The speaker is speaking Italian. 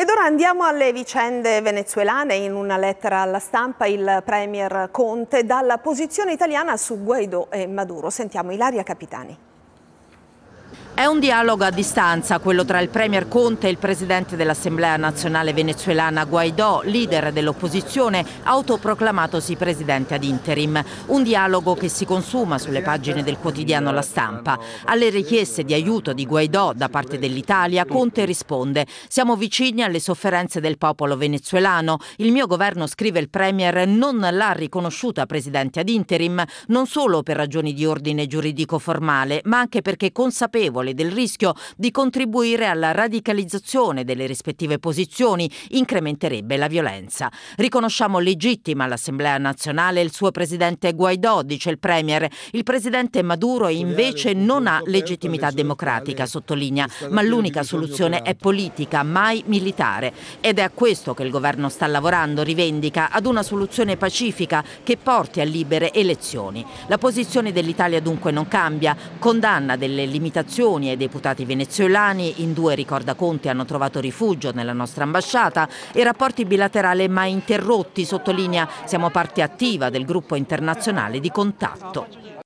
Ed ora andiamo alle vicende venezuelane. In una lettera alla stampa il Premier Conte dà la posizione italiana su Guaidó e Maduro. Sentiamo Ilaria Capitani. È un dialogo a distanza, quello tra il Premier Conte e il Presidente dell'Assemblea nazionale venezuelana Guaidó, leader dell'opposizione, autoproclamatosi Presidente ad interim. Un dialogo che si consuma sulle pagine del quotidiano La Stampa. Alle richieste di aiuto di Guaidó da parte dell'Italia, Conte risponde «Siamo vicini alle sofferenze del popolo venezuelano. Il mio governo, scrive il Premier, non l'ha riconosciuta Presidente ad interim, non solo per ragioni di ordine giuridico formale, ma anche perché consapevole consapevole del rischio di contribuire alla radicalizzazione delle rispettive posizioni, incrementerebbe la violenza. Riconosciamo legittima l'Assemblea nazionale il suo presidente Guaidò, dice il Premier. Il presidente Maduro invece non ha legittimità democratica, sottolinea, ma l'unica soluzione è politica, mai militare. Ed è a questo che il governo sta lavorando, rivendica, ad una soluzione pacifica che porti a libere elezioni. La posizione dell'Italia dunque non cambia, condanna delle limitazioni Meloni e i deputati venezuelani, in due ricorda Conte hanno trovato rifugio nella nostra ambasciata. E rapporti bilaterali mai interrotti, sottolinea. Siamo parte attiva del gruppo internazionale di contatto.